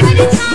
छोड़िया